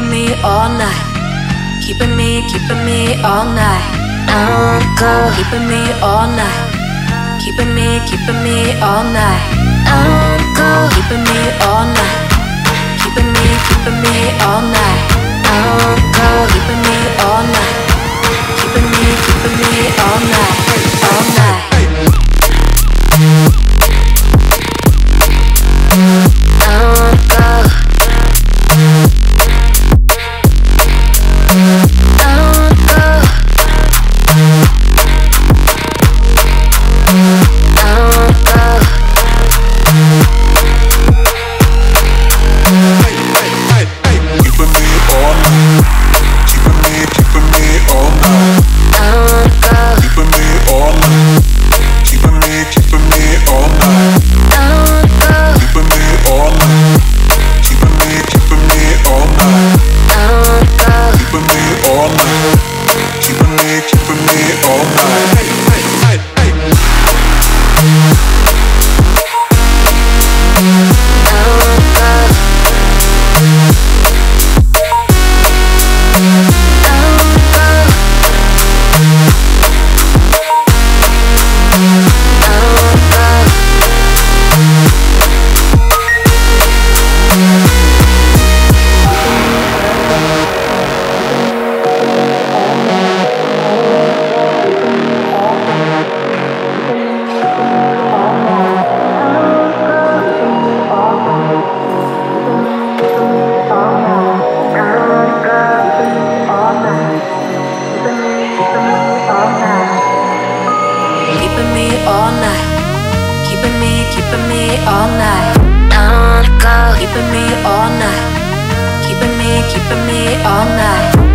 keeping me all night. Keeping me, keeping me all night. Uncle, keeping me all night. Keeping me, keeping me all night. Uncle, keeping me all night. Keeping me, keeping me all night. Uncle, keeping me all night. Keeping me, keeping me all night. Me all night. I wanna go. Keeping me all night. Keeping me. Keeping me all night.